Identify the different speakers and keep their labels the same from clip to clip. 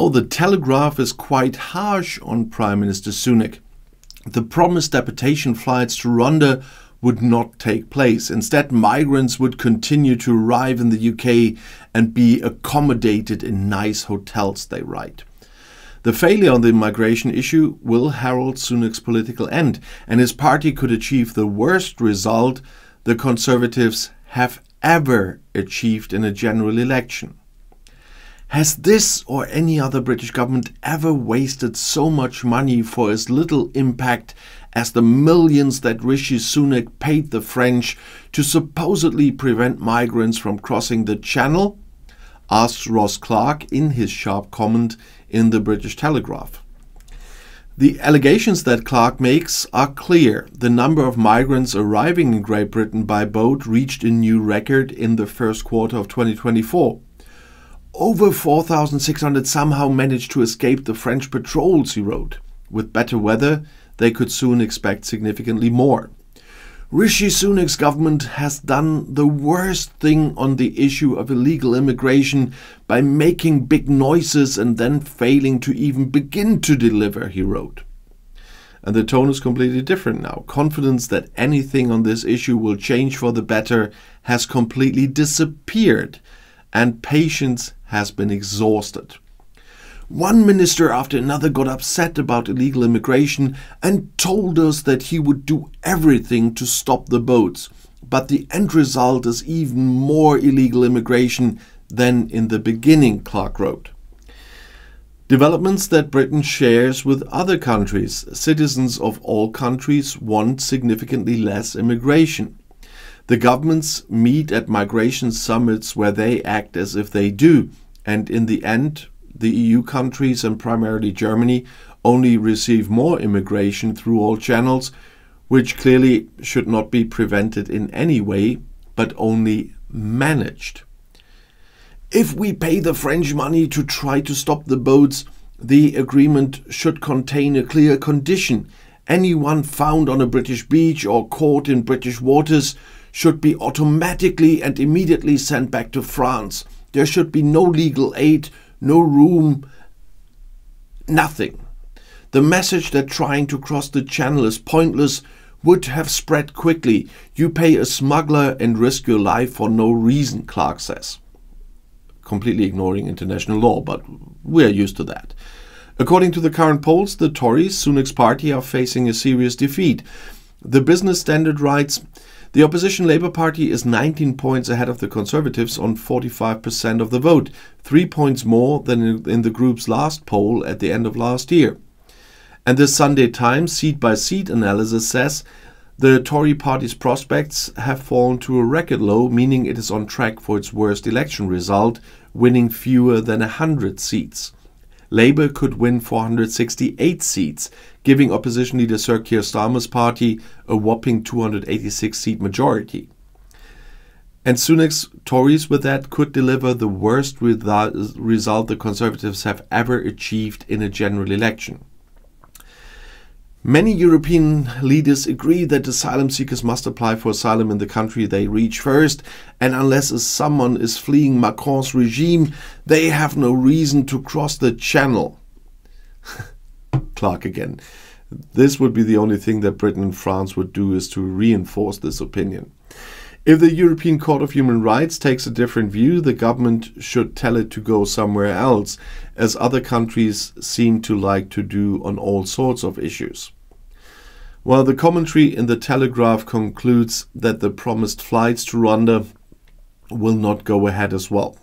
Speaker 1: Oh, the Telegraph is quite harsh on Prime Minister Sunak. The promised deportation flights to Rwanda would not take place. Instead, migrants would continue to arrive in the UK and be accommodated in nice hotels, they write. The failure on the migration issue will herald Sunak's political end, and his party could achieve the worst result the Conservatives have ever achieved in a general election. Has this or any other British government ever wasted so much money for as little impact as the millions that Rishi Sunak paid the French to supposedly prevent migrants from crossing the Channel? asks Ross Clark in his sharp comment in the British Telegraph. The allegations that Clark makes are clear. The number of migrants arriving in Great Britain by boat reached a new record in the first quarter of 2024. Over 4,600 somehow managed to escape the French patrols, he wrote. With better weather, they could soon expect significantly more. Rishi Sunak's government has done the worst thing on the issue of illegal immigration by making big noises and then failing to even begin to deliver, he wrote. And the tone is completely different now. Confidence that anything on this issue will change for the better has completely disappeared, and patience has been exhausted. One minister after another got upset about illegal immigration and told us that he would do everything to stop the boats. But the end result is even more illegal immigration than in the beginning, Clark wrote. Developments that Britain shares with other countries. Citizens of all countries want significantly less immigration. The governments meet at migration summits where they act as if they do, and in the end, the EU countries and primarily Germany only receive more immigration through all channels, which clearly should not be prevented in any way, but only managed. If we pay the French money to try to stop the boats, the agreement should contain a clear condition. Anyone found on a British beach or caught in British waters should be automatically and immediately sent back to France. There should be no legal aid, no room, nothing. The message that trying to cross the channel is pointless would have spread quickly. You pay a smuggler and risk your life for no reason, Clark says. Completely ignoring international law, but we're used to that. According to the current polls, the Tories, Sunak's party, are facing a serious defeat. The Business Standard writes the opposition Labour Party is 19 points ahead of the Conservatives on 45% of the vote, three points more than in the group's last poll at the end of last year. And the Sunday Times seat by seat analysis says the Tory party's prospects have fallen to a record low, meaning it is on track for its worst election result, winning fewer than 100 seats. Labour could win 468 seats, giving opposition leader Sir Keir Starmer's party a whopping 286 seat majority. And Sunak's Tories with that could deliver the worst result the Conservatives have ever achieved in a general election. Many European leaders agree that asylum seekers must apply for asylum in the country they reach first, and unless someone is fleeing Macron's regime, they have no reason to cross the channel. Clark again. This would be the only thing that Britain and France would do is to reinforce this opinion. If the European Court of Human Rights takes a different view, the government should tell it to go somewhere else, as other countries seem to like to do on all sorts of issues. While the commentary in the Telegraph concludes that the promised flights to Rwanda will not go ahead as well.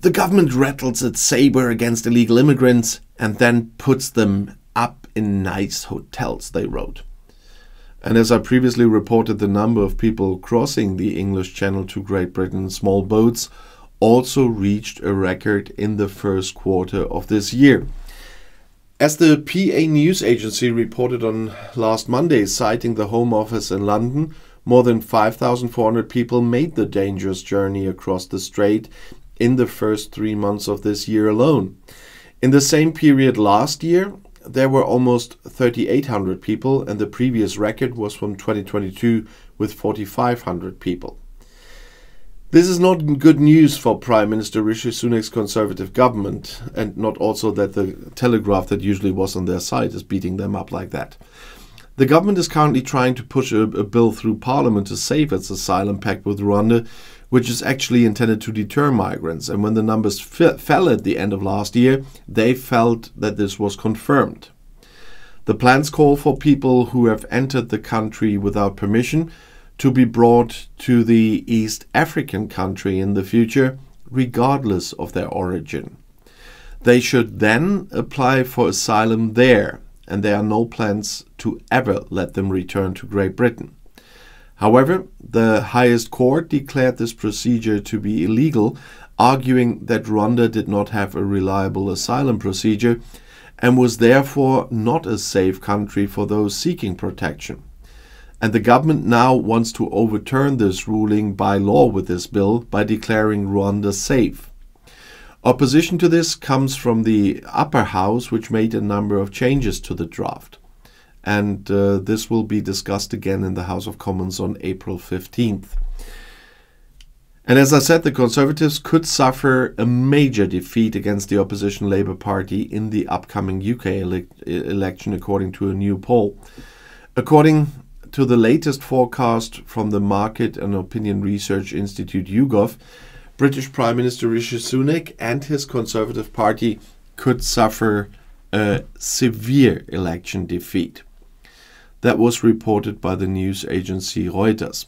Speaker 1: The government rattles its saber against illegal immigrants and then puts them up in nice hotels, they wrote. And as I previously reported, the number of people crossing the English Channel to Great Britain in small boats also reached a record in the first quarter of this year. As the PA News Agency reported on last Monday, citing the Home Office in London, more than 5,400 people made the dangerous journey across the strait in the first three months of this year alone. In the same period last year, there were almost 3,800 people, and the previous record was from 2022 with 4,500 people. This is not good news for Prime Minister Rishi Sunak's Conservative government, and not also that the Telegraph that usually was on their side is beating them up like that. The government is currently trying to push a, a bill through Parliament to save its asylum pact with Rwanda, which is actually intended to deter migrants. And when the numbers fell at the end of last year, they felt that this was confirmed. The plans call for people who have entered the country without permission to be brought to the East African country in the future, regardless of their origin. They should then apply for asylum there, and there are no plans to ever let them return to Great Britain. However, the highest court declared this procedure to be illegal, arguing that Rwanda did not have a reliable asylum procedure and was therefore not a safe country for those seeking protection. And the government now wants to overturn this ruling by law with this bill by declaring Rwanda safe. Opposition to this comes from the upper house, which made a number of changes to the draft. And uh, this will be discussed again in the House of Commons on April 15th. And as I said, the Conservatives could suffer a major defeat against the opposition Labour Party in the upcoming UK ele election, according to a new poll. According to the latest forecast from the Market and Opinion Research Institute YouGov, British Prime Minister Rishi Sunak and his Conservative Party could suffer a severe election defeat. That was reported by the news agency Reuters.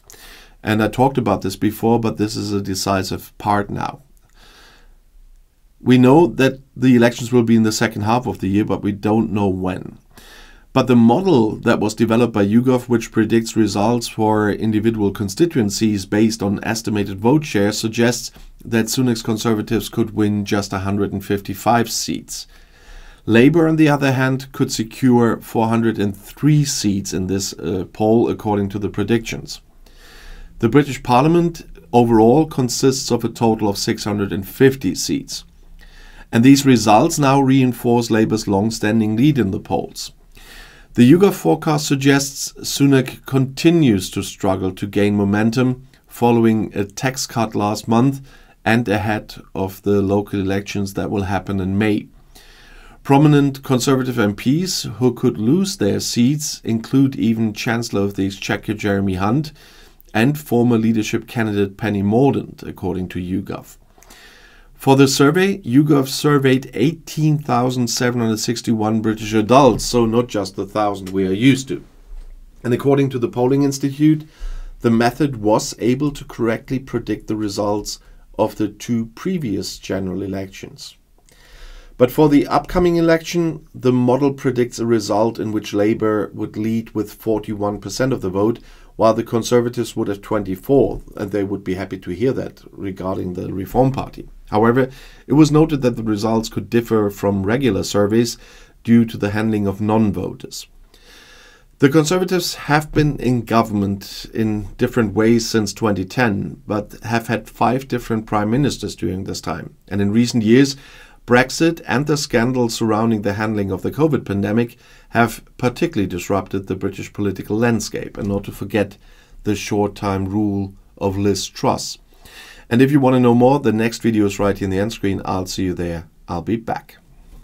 Speaker 1: And I talked about this before, but this is a decisive part now. We know that the elections will be in the second half of the year, but we don't know when. But the model that was developed by YouGov, which predicts results for individual constituencies based on estimated vote share, suggests that Sunak's Conservatives could win just 155 seats. Labour, on the other hand, could secure 403 seats in this uh, poll, according to the predictions. The British Parliament overall consists of a total of 650 seats. And these results now reinforce Labour's long standing lead in the polls. The YouGov forecast suggests Sunak continues to struggle to gain momentum following a tax cut last month and ahead of the local elections that will happen in May. Prominent Conservative MPs who could lose their seats include even Chancellor of the Exchequer Jeremy Hunt and former leadership candidate Penny Mordaunt, according to YouGov. For the survey, YouGov surveyed 18,761 British adults, so not just the thousand we are used to. And according to the Polling Institute, the method was able to correctly predict the results of the two previous general elections. But for the upcoming election, the model predicts a result in which Labour would lead with 41% of the vote, while the Conservatives would have 24, and they would be happy to hear that regarding the Reform Party. However, it was noted that the results could differ from regular surveys due to the handling of non voters. The Conservatives have been in government in different ways since 2010, but have had five different prime ministers during this time. And in recent years, Brexit and the scandal surrounding the handling of the COVID pandemic have particularly disrupted the British political landscape, and not to forget the short time rule of Liz Truss. And if you want to know more, the next video is right here in the end screen. I'll see you there. I'll be back.